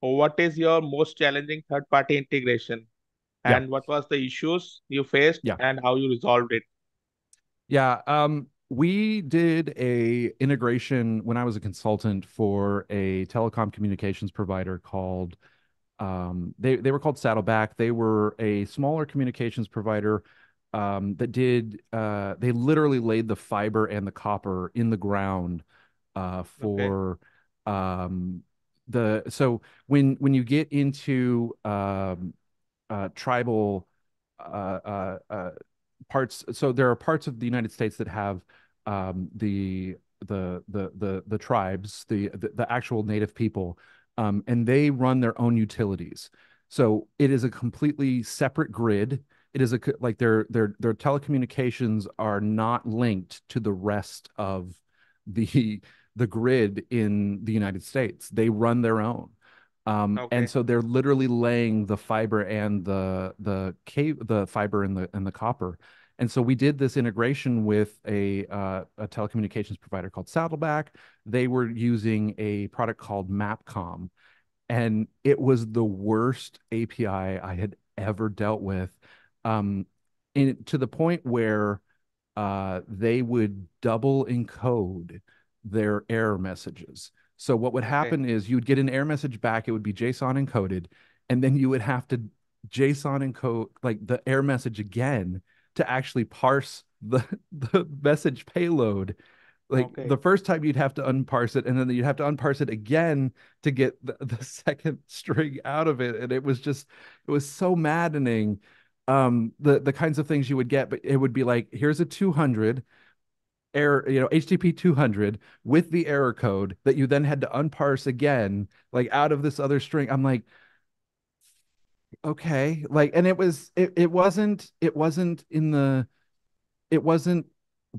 what is your most challenging third-party integration, Yeah. and what was the issues you faced Yeah. and how you resolved it? Yeah, um, we did a integration when I was a consultant for a telecom communications provider called um, they they were called Saddleback. They were a smaller communications provider um, that did uh, they literally laid the fiber and the copper in the ground uh, Okay. for um, the so when when you get into um, uh, tribal uh, uh, uh, parts. So there are parts of the United States that have um, the the the the the tribes, the the, the actual native people, um, and they run their own utilities. So it is a completely separate grid. It is a like their their their telecommunications are not linked to the rest of the the grid in the United States. They run their own. Um, and so they're literally laying the fiber and the the cave the fiber and the and the copper. And so we did this integration with a uh, a telecommunications provider called Saddleback. They were using a product called Mapcom, and it was the worst API I had ever dealt with. Um, in to the point where uh, they would double encode their error messages. So what would Okay. happen is you would get an error message back, it would be JSON encoded, and then you would have to JSON encode like the error message again to actually parse the the message payload. Like Okay. the first time you'd have to unparse it, and then you'd have to unparse it again to get the, the second string out of it. And it was just, it was so maddening. Um, the the kinds of things you would get, but it would be like, here's a 200 error, you know, HTTP 200 with the error code that you then had to unparse again, like out of this other string. I'm like, okay, like, and it was, it, it wasn't, it wasn't in the, it wasn't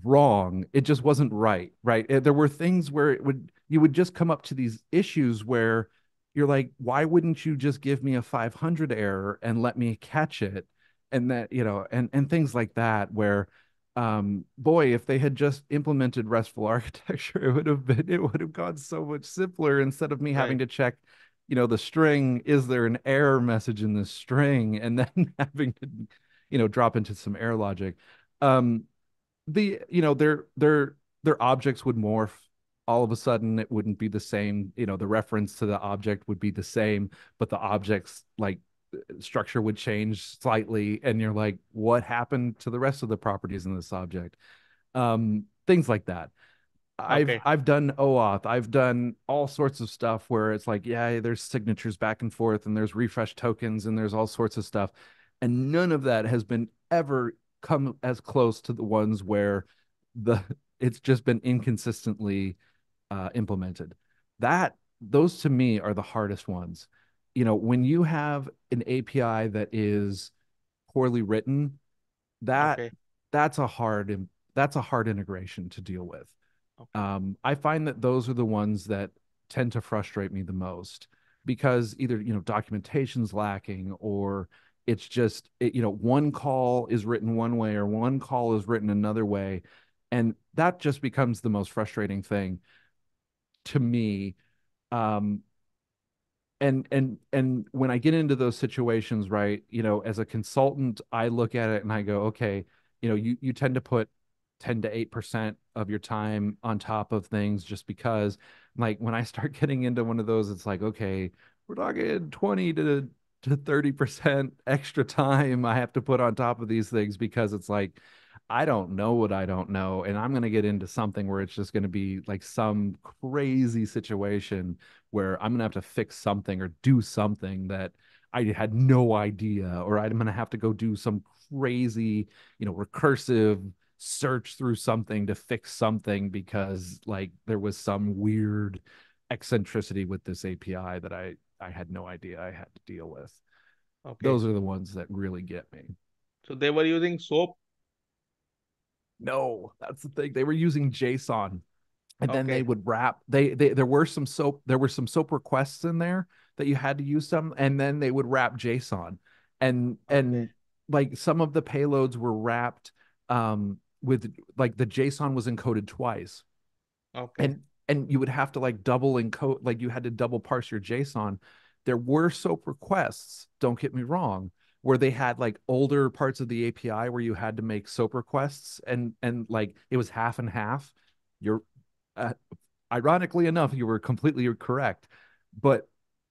wrong. It just wasn't right, right? Eh, There were things where it would, you would just come up to these issues where you're like, why wouldn't you just give me a 500 error and let me catch it? And that, you know, and, and things like that, where, um, boy, if they had just implemented RESTful architecture, it would have been, it would have gone so much simpler instead of me having to check, you know, the string, is there an error message in this string? And then having to, you know, drop into some error logic. Um, the you know their their their objects would morph all of a sudden it wouldn't be the same you know the reference to the object would be the same but the objects like structure would change slightly and you're like what happened to the rest of the properties in this object um things like that I've I've done OAuth. I've done all sorts of stuff where it's like, yeah, there's signatures back and forth and there's refresh tokens and there's all sorts of stuff. And none of that has been ever come as close to the ones where the it's just been inconsistently uh, implemented. That those to me are the hardest ones. You know, when you have an API that is poorly written, that Okay. that's a hard that's a hard integration to deal with. Okay. Um, I find that those are the ones that tend to frustrate me the most because either, you know, documentation's lacking or it's just, it, you know, one call is written one way or one call is written another way. And that just becomes the most frustrating thing to me. Um, and and and when I get into those situations, right, you know, as a consultant, I look at it and I go, okay, you know, you you tend to put 10 to 8% of your time on top of things just because like when I start getting into one of those, it's like, okay, we're talking 20 to to 30% extra time I have to put on top of these things because it's like I don't know what I don't know. And I'm going to get into something where it's just going to be like some crazy situation where I'm going to have to fix something or do something that I had no idea, or I'm going to have to go do some crazy, you know, recursive search through something to fix something because like there was some weird eccentricity with this API that I I had no idea I had to deal with. Okay. Those are the ones that really get me. So they were using SOAP. No, that's the thing. They were using JSON and then they would wrap they, they there were some soap there were some soap requests in there that you had to use some and then they would wrap json and and Okay. like some of the payloads were wrapped um with like the json was encoded twice Okay. and and you would have to like double encode like you had to double parse your json there were SOAP requests, don't get me wrong, where they had like older parts of the API where you had to make SOAP requests and and like it was half and half. You're uh, ironically enough, you were completely correct. But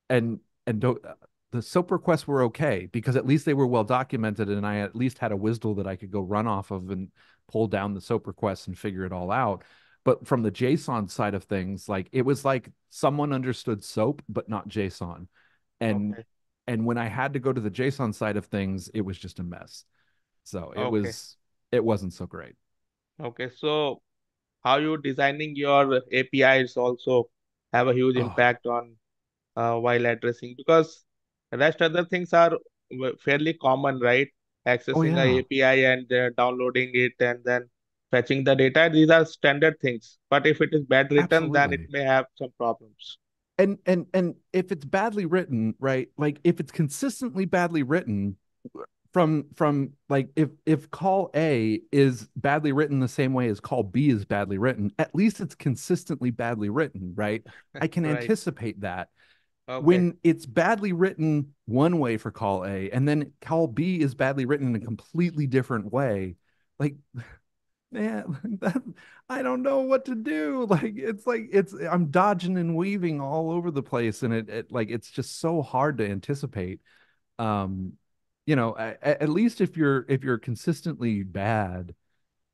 and and don't the SOAP requests were okay because at least they were well documented and I at least had a WSDL that I could go run off of and pull down the SOAP requests and figure it all out. But from the JSON side of things, like it was like someone understood SOAP but not JSON. And Okay. And when I had to go to the JSON side of things, it was just a mess. So it Okay. was it wasn't so great. Okay. So how you designing your APIs also have a huge Oh, impact on uh, while addressing because rest other things are fairly common, right? oh Accessing a yeah, API and uh, downloading it and then fetching the data. These are standard things. But if it is bad written, then it may have some problems. And and and if it's badly written, right? Like if it's consistently badly written, from from like if if call A is badly written the same way as call B is badly written, at least it's consistently badly written, right? I can Right. anticipate that. Okay. When it's badly written one way for call A and then call B is badly written in a completely different way, like man, that, I don't know what to do. Like it's like it's I'm dodging and weaving all over the place and it, it like it's just so hard to anticipate um you know at, at least if you're if you're consistently bad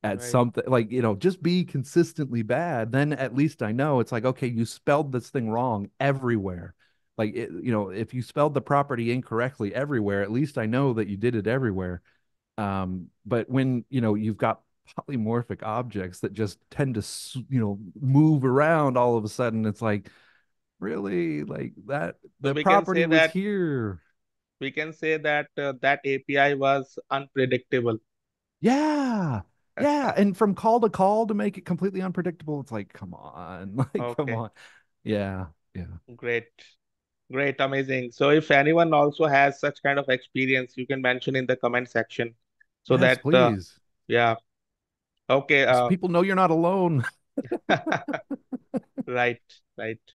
at Right. something like you know just be consistently bad then at least i know it's like okay you spelled this thing wrong everywhere like it, you know if you spelled the property incorrectly everywhere at least i know that you did it everywhere um but when you know you've got polymorphic objects that just tend to you know move around all of a sudden it's like really like that the say property was that here we can say that uh, that API was unpredictable. Yeah. Yeah. And from call to call to make it completely unpredictable, it's like, come on. Like, come on. Yeah. Yeah. Great. Great. Amazing. So if anyone also has such kind of experience, you can mention in the comment section so Yes, that uh, please. yeah. Okay. So Uh, people know you're not alone. right. Right.